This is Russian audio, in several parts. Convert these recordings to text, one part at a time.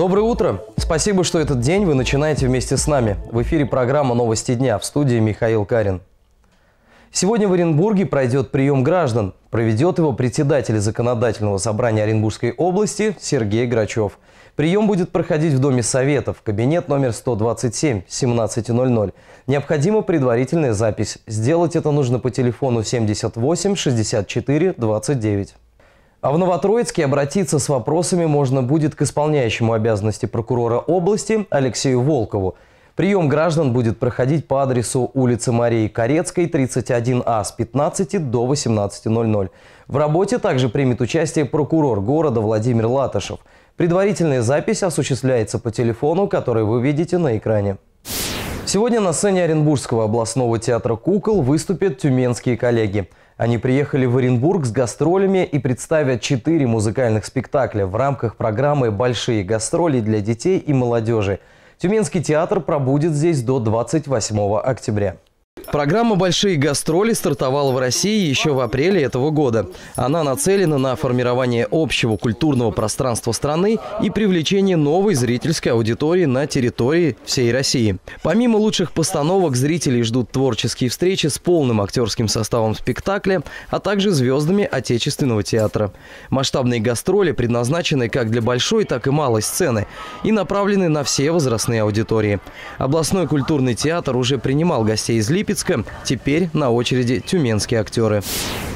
Доброе утро! Спасибо, что этот день вы начинаете вместе с нами. В эфире программа «Новости дня» в студии Михаил Карин. Сегодня в Оренбурге пройдет прием граждан. Проведет его председатель Законодательного собрания Оренбургской области Сергей Грачев. Прием будет проходить в Доме Советов, кабинет номер 127, 17.00. Необходима предварительная запись. Сделать это нужно по телефону 78 64 29. А в Новотроицке обратиться с вопросами можно будет к исполняющему обязанности прокурора области Алексею Волкову. Прием граждан будет проходить по адресу улицы Марии Корецкой, 31А с 15 до 18.00. В работе также примет участие прокурор города Владимир Латышев. Предварительная запись осуществляется по телефону, который вы видите на экране. Сегодня на сцене Оренбургского областного театра кукол выступят тюменские коллеги – они приехали в Оренбург с гастролями и представят четыре музыкальных спектакля в рамках программы «Большие гастроли для детей и молодежи». Тюменский театр пробудет здесь до 28 октября. Программа «Большие гастроли» стартовала в России еще в апреле этого года. Она нацелена на формирование общего культурного пространства страны и привлечение новой зрительской аудитории на территории всей России. Помимо лучших постановок, зрителей ждут творческие встречи с полным актерским составом спектакля, а также звездами отечественного театра. Масштабные гастроли предназначены как для большой, так и малой сцены и направлены на все возрастные аудитории. Областной культурный театр уже принимал гостей из Липецка, Иркутска. Теперь на очереди тюменские актеры.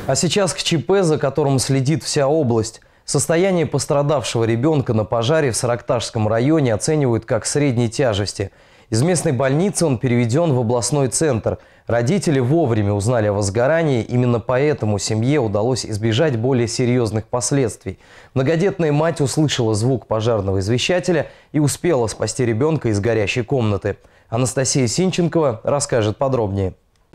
А сейчас к ЧП, за которым следит вся область. Состояние пострадавшего ребенка на пожаре в Саракташском районе оценивают как средней тяжести. Из местной больницы он переведен в областной центр. Родители вовремя узнали о возгорании, именно поэтому семье удалось избежать более серьезных последствий. Многодетная мать услышала звук пожарного извещателя и успела спасти ребенка из горящей комнаты. Анастасия Синченкова расскажет подробнее.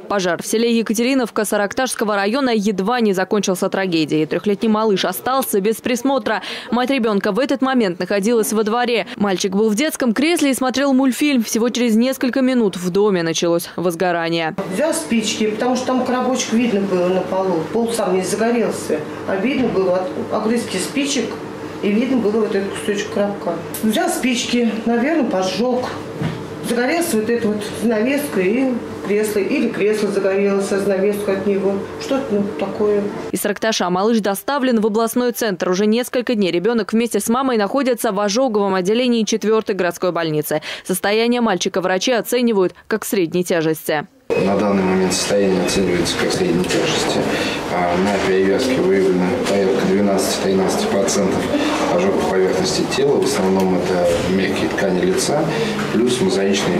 Пожар в селе Екатериновка Саракташского района едва не закончился трагедией. Трехлетний малыш остался без присмотра. Мать ребенка в этот момент находилась во дворе. Мальчик был в детском кресле и смотрел мультфильм. Всего через несколько минут в доме началось возгорание. Взял спички, потому что там коробочек видно было на полу. Пол сам не загорелся. А видно было огрызки спичек и видно было вот этот кусочек коробка. Взял спички, наверное, поджег загорелась вот эта вот занавеска и кресло, или кресло загорелось, а занавеску от него. Что-то ну, такое. Из Ракташа малыш доставлен в областной центр. Уже несколько дней ребенок вместе с мамой находится в ожоговом отделении 4 городской больницы. Состояние мальчика врачи оценивают как средней тяжести. На данный момент состояние оценивается как средней тяжести. А на перевязке выявлено порядка 12-13% ожогов поверхности тела. В основном это мягкие ткани лица, плюс мозаичные,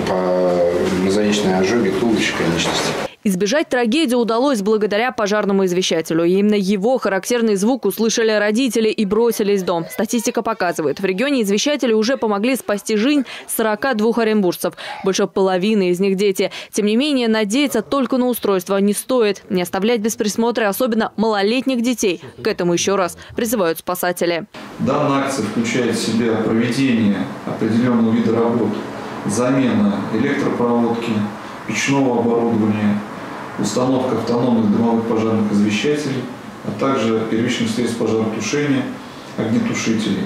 мозаичные ожоги туловища конечности. Избежать трагедии удалось благодаря пожарному извещателю. именно его характерный звук услышали родители и бросились в дом. Статистика показывает, в регионе извещатели уже помогли спасти жизнь 42 оренбуржцев. Больше половины из них дети. Тем не менее, надеяться только на устройство не стоит. Не оставлять без присмотра особенно малолетних детей. К этому еще раз призывают спасатели. Данная акция включает в себя проведение определенного вида работ, замена электропроводки, печного оборудования, установка автономных дымовых пожарных извещателей, а также первичных средств пожаротушения, огнетушителей.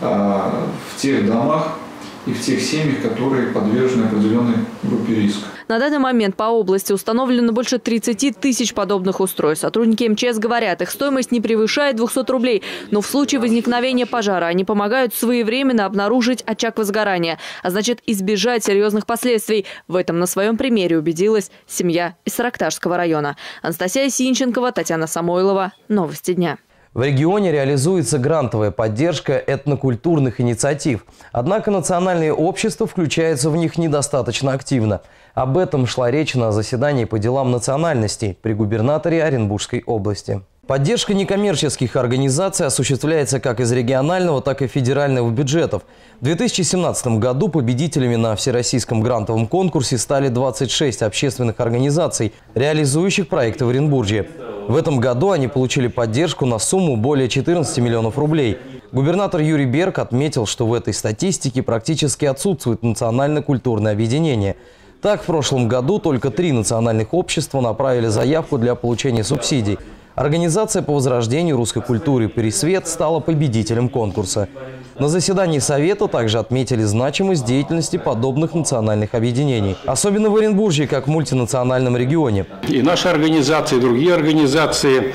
А в тех домах и в тех семьях, которые подвержены определенной группе риска. На данный момент по области установлено больше 30 тысяч подобных устройств. Сотрудники МЧС говорят, их стоимость не превышает 200 рублей. Но в случае возникновения пожара они помогают своевременно обнаружить очаг возгорания, а значит избежать серьезных последствий. В этом на своем примере убедилась семья из Саракташского района. Анастасия Синченкова, Татьяна Самойлова. Новости дня. В регионе реализуется грантовая поддержка этнокультурных инициатив. Однако национальные общества включаются в них недостаточно активно. Об этом шла речь на заседании по делам национальностей при губернаторе Оренбургской области. Поддержка некоммерческих организаций осуществляется как из регионального, так и федерального бюджетов. В 2017 году победителями на Всероссийском грантовом конкурсе стали 26 общественных организаций, реализующих проекты в Оренбурге. В этом году они получили поддержку на сумму более 14 миллионов рублей. Губернатор Юрий Берг отметил, что в этой статистике практически отсутствует национально-культурное объединение. Так, в прошлом году только три национальных общества направили заявку для получения субсидий – Организация по возрождению русской культуры «Пересвет» стала победителем конкурса. На заседании Совета также отметили значимость деятельности подобных национальных объединений. Особенно в Оренбурге, как в мультинациональном регионе. И наша организация, и другие организации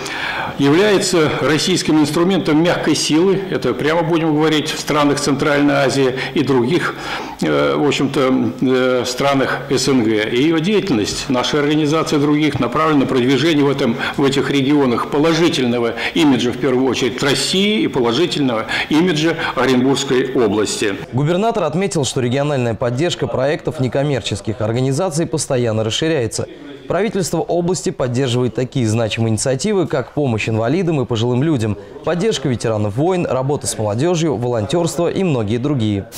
являются российским инструментом мягкой силы. Это прямо будем говорить в странах Центральной Азии и других, э, в общем-то, э, странах СНГ. И ее деятельность нашей организации и других направлена на продвижение в, этом, в этих регионах положительного имиджа, в первую очередь, России и положительного имиджа Оренбургской области. Губернатор отметил, что региональная поддержка проектов некоммерческих организаций постоянно расширяется. Правительство области поддерживает такие значимые инициативы, как помощь инвалидам и пожилым людям, поддержка ветеранов войн, работа с молодежью, волонтерство и многие другие.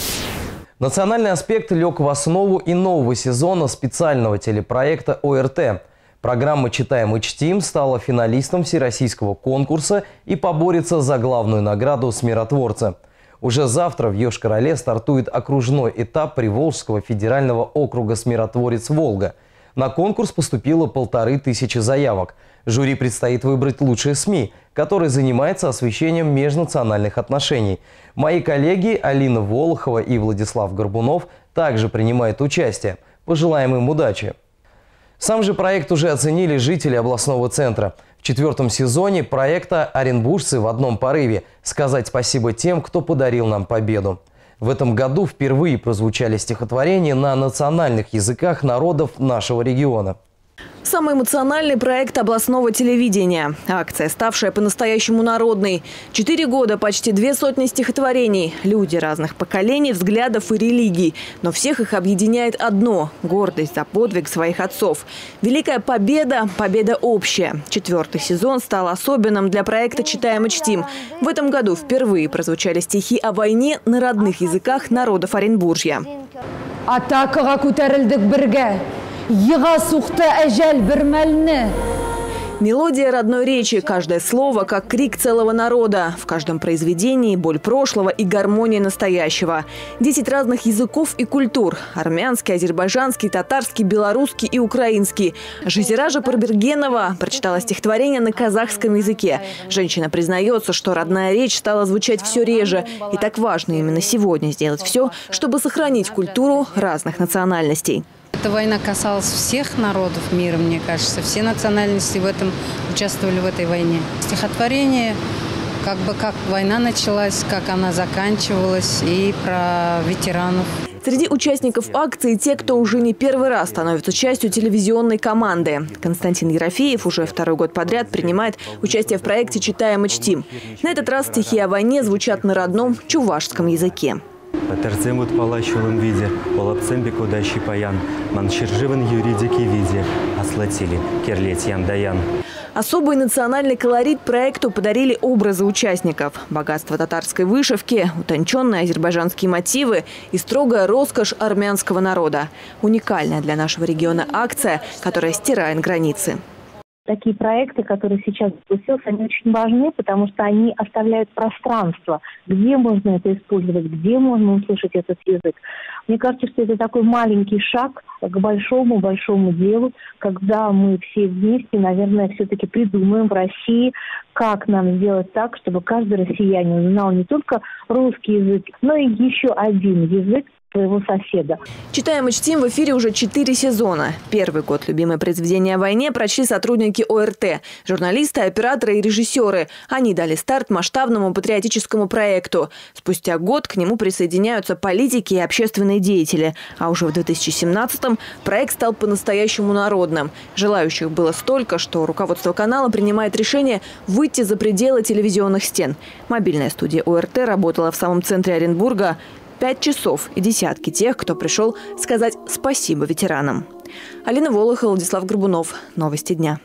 Национальный аспект лег в основу и нового сезона специального телепроекта ОРТ. Программа «Читаем и чтим» стала финалистом всероссийского конкурса и поборется за главную награду «Смиротворца». Уже завтра в Йошкар-Оле стартует окружной этап Приволжского федерального округа «Смиротворец Волга». На конкурс поступило полторы тысячи заявок. Жюри предстоит выбрать лучшие СМИ, которые занимаются освещением межнациональных отношений. Мои коллеги Алина Волохова и Владислав Горбунов также принимают участие. Пожелаем им удачи! Сам же проект уже оценили жители областного центра. В четвертом сезоне проекта «Оренбуржцы в одном порыве» сказать спасибо тем, кто подарил нам победу. В этом году впервые прозвучали стихотворения на национальных языках народов нашего региона. Самый эмоциональный проект областного телевидения. Акция, ставшая по-настоящему народной. Четыре года, почти две сотни стихотворений. Люди разных поколений, взглядов и религий. Но всех их объединяет одно – гордость за подвиг своих отцов. Великая победа – победа общая. Четвертый сезон стал особенным для проекта «Читаем и чтим». В этом году впервые прозвучали стихи о войне на родных языках народов Оренбуржья. Атакаға көтерілдік бірге, Йыға суқты әжәл бір мәліні. Мелодия родной речи, каждое слово как крик целого народа. В каждом произведении боль прошлого и гармония настоящего. Десять разных языков и культур. Армянский, азербайджанский, татарский, белорусский и украинский. Жизеража Парбергенова прочитала стихотворение на казахском языке. Женщина признается, что родная речь стала звучать все реже. И так важно именно сегодня сделать все, чтобы сохранить культуру разных национальностей. Эта война касалась всех народов мира, мне кажется. Все национальности в этом участвовали в этой войне. Стихотворение, как бы как война началась, как она заканчивалась, и про ветеранов. Среди участников акции те, кто уже не первый раз становится частью телевизионной команды. Константин Ерофеев уже второй год подряд принимает участие в проекте «Читаем и чтим». На этот раз стихи о войне звучат на родном чувашском языке. Пәтерзем пала чулым виде, олапцем бекудащий паян, манширживен юридики виде, аслатили, керлеть ян даян. Особый национальный колорит проекту подарили образы участников. Богатство татарской вышивки, утонченные азербайджанские мотивы и строгая роскошь армянского народа. Уникальная для нашего региона акция, которая стирает границы такие проекты, которые сейчас запустился, они очень важны, потому что они оставляют пространство, где можно это использовать, где можно услышать этот язык. Мне кажется, что это такой маленький шаг к большому-большому делу, когда мы все вместе, наверное, все-таки придумаем в России, как нам сделать так, чтобы каждый россиянин знал не только русский язык, но и еще один язык, своего соседа. Читаем и чтим в эфире уже четыре сезона. Первый год любимое произведение о войне прочли сотрудники ОРТ, журналисты, операторы и режиссеры. Они дали старт масштабному патриотическому проекту. Спустя год к нему присоединяются политики и общественные деятели. А уже в 2017-м проект стал по-настоящему народным. Желающих было столько, что руководство канала принимает решение выйти за пределы телевизионных стен. Мобильная студия ОРТ работала в самом центре Оренбурга. Пять часов и десятки тех, кто пришел сказать спасибо ветеранам. Алина Волоха, Владислав Горбунов. Новости дня.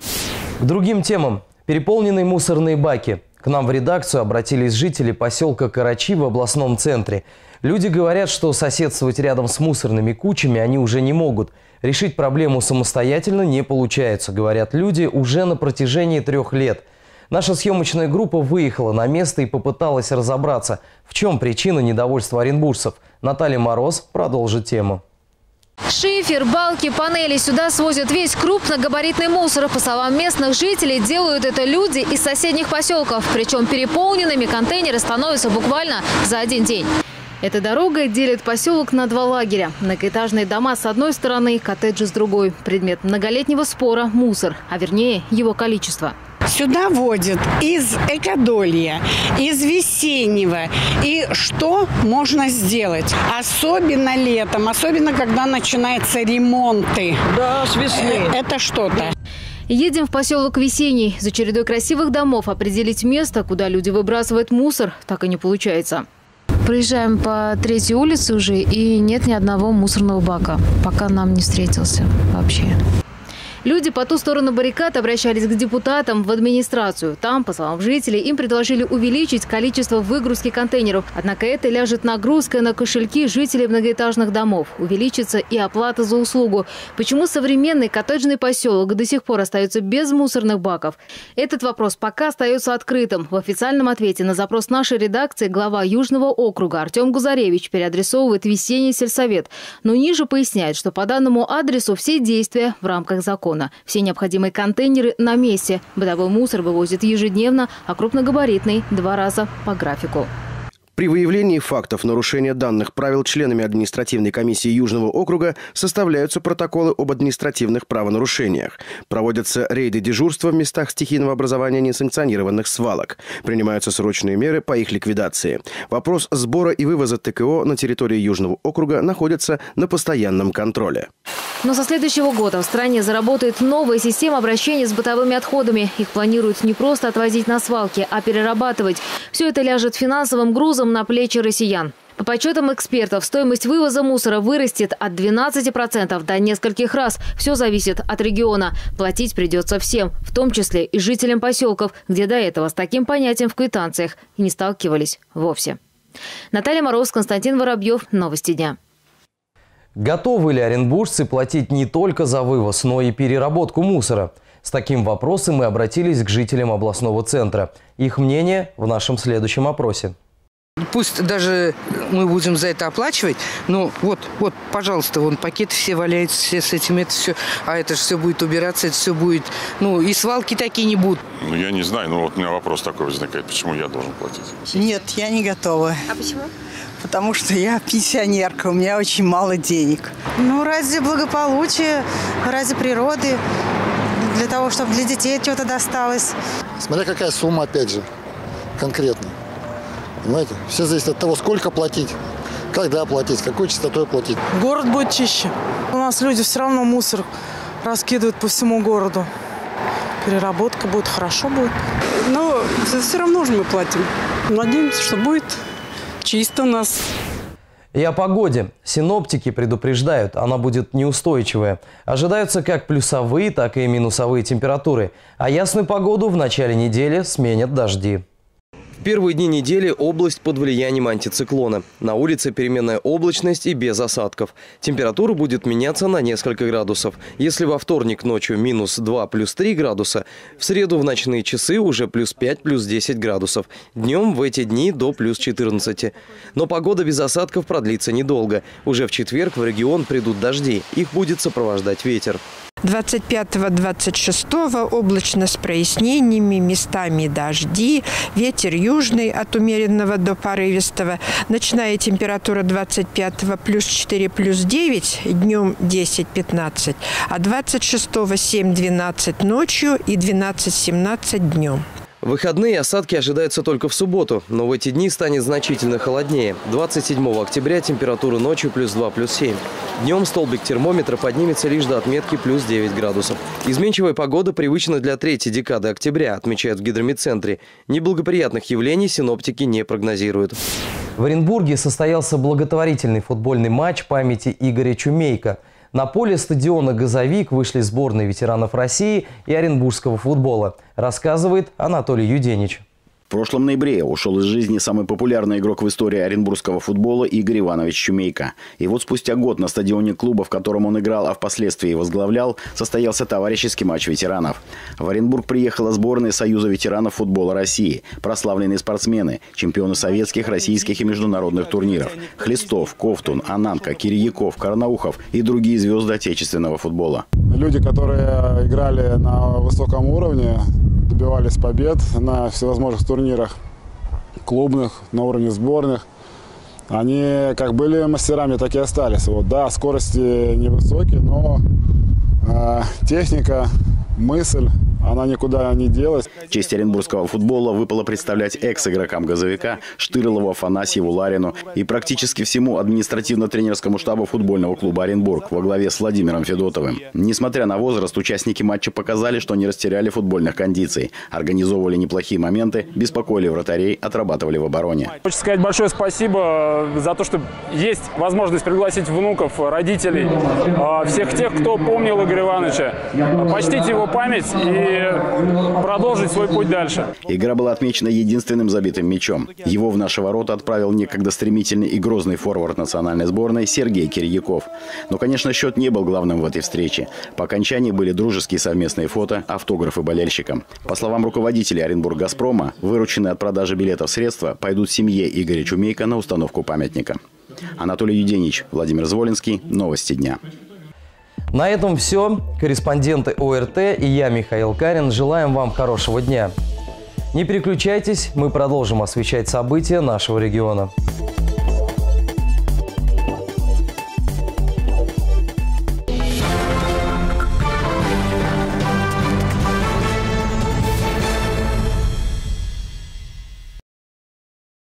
К другим темам. Переполненные мусорные баки. К нам в редакцию обратились жители поселка Карачи в областном центре. Люди говорят, что соседствовать рядом с мусорными кучами они уже не могут. Решить проблему самостоятельно не получается, говорят люди уже на протяжении трех лет – Наша съемочная группа выехала на место и попыталась разобраться, в чем причина недовольства оренбуржцев. Наталья Мороз продолжит тему. Шифер, балки, панели сюда свозят весь крупногабаритный мусор. По словам местных жителей, делают это люди из соседних поселков. Причем переполненными контейнеры становятся буквально за один день. Эта дорога делит поселок на два лагеря. Многоэтажные дома с одной стороны, коттеджи с другой. Предмет многолетнего спора – мусор, а вернее его количество. Сюда водят из экодолья, из весеннего. И что можно сделать? Особенно летом, особенно когда начинаются ремонты. Да, с весны. Э, это что-то. Едем в поселок Весенний. За чередой красивых домов определить место, куда люди выбрасывают мусор, так и не получается. Проезжаем по третьей улице уже, и нет ни одного мусорного бака. Пока нам не встретился вообще. Люди по ту сторону баррикад обращались к депутатам в администрацию. Там, по словам жителей, им предложили увеличить количество выгрузки контейнеров. Однако это ляжет нагрузкой на кошельки жителей многоэтажных домов. Увеличится и оплата за услугу. Почему современный коттеджный поселок до сих пор остается без мусорных баков? Этот вопрос пока остается открытым. В официальном ответе на запрос нашей редакции глава Южного округа Артем Гузаревич переадресовывает весенний сельсовет. Но ниже поясняет, что по данному адресу все действия в рамках закона района. Все необходимые контейнеры на месте. Бытовой мусор вывозят ежедневно, а крупногабаритный – два раза по графику. При выявлении фактов нарушения данных правил членами административной комиссии Южного округа составляются протоколы об административных правонарушениях. Проводятся рейды дежурства в местах стихийного образования несанкционированных свалок. Принимаются срочные меры по их ликвидации. Вопрос сбора и вывоза ТКО на территории Южного округа находится на постоянном контроле. Но со следующего года в стране заработает новая система обращения с бытовыми отходами. Их планируют не просто отвозить на свалки, а перерабатывать. Все это ляжет финансовым грузом на плечи россиян. По подсчетам экспертов, стоимость вывоза мусора вырастет от 12% до нескольких раз. Все зависит от региона. Платить придется всем, в том числе и жителям поселков, где до этого с таким понятием в квитанциях и не сталкивались вовсе. Наталья Мороз, Константин Воробьев. Новости дня. Готовы ли оренбуржцы платить не только за вывоз, но и переработку мусора? С таким вопросом мы обратились к жителям областного центра. Их мнение в нашем следующем опросе. Пусть даже мы будем за это оплачивать, но вот, вот, пожалуйста, вон пакеты все валяются, все с этим, это все, а это же все будет убираться, это все будет, ну, и свалки такие не будут. Ну, я не знаю, но вот у меня вопрос такой возникает, почему я должен платить? Нет, я не готова. А почему? потому что я пенсионерка, у меня очень мало денег. Ну, ради благополучия, ради природы, для того, чтобы для детей что-то досталось. Смотря какая сумма, опять же, конкретно. Понимаете, все зависит от того, сколько платить, когда платить, какой частотой платить. Город будет чище. У нас люди все равно мусор раскидывают по всему городу. Переработка будет, хорошо будет. Но все равно же мы платим. Надеемся, что будет чисто у нас. И о погоде. Синоптики предупреждают, она будет неустойчивая. Ожидаются как плюсовые, так и минусовые температуры. А ясную погоду в начале недели сменят дожди первые дни недели область под влиянием антициклона. На улице переменная облачность и без осадков. Температура будет меняться на несколько градусов. Если во вторник ночью минус 2 плюс 3 градуса, в среду в ночные часы уже плюс 5 плюс 10 градусов. Днем в эти дни до плюс 14. Но погода без осадков продлится недолго. Уже в четверг в регион придут дожди. Их будет сопровождать ветер. 25-26 облачно с прояснениями, местами дожди, ветер южный от умеренного до порывистого. Ночная температура 25 плюс 4 плюс 9, днем 10-15, а 26 7-12 ночью и 12-17 днем. Выходные осадки ожидаются только в субботу, но в эти дни станет значительно холоднее. 27 октября температура ночью плюс 2, плюс 7. Днем столбик термометра поднимется лишь до отметки плюс 9 градусов. Изменчивая погода привычна для третьей декады октября, отмечают в гидромедцентре. Неблагоприятных явлений синоптики не прогнозируют. В Оренбурге состоялся благотворительный футбольный матч памяти Игоря Чумейка – на поле стадиона «Газовик» вышли сборные ветеранов России и оренбургского футбола, рассказывает Анатолий Юденич. В прошлом ноябре ушел из жизни самый популярный игрок в истории оренбургского футбола Игорь Иванович Чумейко. И вот спустя год на стадионе клуба, в котором он играл, а впоследствии возглавлял, состоялся товарищеский матч ветеранов. В Оренбург приехала сборная Союза ветеранов футбола России, прославленные спортсмены, чемпионы советских, российских и международных турниров. Хлестов, Ковтун, Ананка, Кирьяков, Карнаухов и другие звезды отечественного футбола. Люди, которые играли на высоком уровне, добивались побед на всевозможных турнирах клубных, на уровне сборных. Они как были мастерами, так и остались. Вот, да, скорости невысокие, но э, техника, мысль, она никуда не делась. Честь оренбургского футбола выпало представлять экс-игрокам «Газовика» Штырлову, Афанасьеву, Ларину и практически всему административно-тренерскому штабу футбольного клуба «Оренбург» во главе с Владимиром Федотовым. Несмотря на возраст, участники матча показали, что не растеряли футбольных кондиций. Организовывали неплохие моменты, беспокоили вратарей, отрабатывали в обороне. Хочу сказать большое спасибо за то, что есть возможность пригласить внуков, родителей, а, всех тех, кто помнил Игоря Ивановича. Почтить его память продолжить свой путь дальше. Игра была отмечена единственным забитым мячом. Его в наши ворота отправил некогда стремительный и грозный форвард национальной сборной Сергей Кирьяков. Но, конечно, счет не был главным в этой встрече. По окончании были дружеские совместные фото, автографы болельщикам. По словам руководителя Оренбург «Газпрома», вырученные от продажи билетов средства пойдут семье Игоря Чумейка на установку памятника. Анатолий Юденич, Владимир Зволинский. Новости дня. На этом все. Корреспонденты ОРТ и я, Михаил Карин, желаем вам хорошего дня. Не переключайтесь, мы продолжим освещать события нашего региона.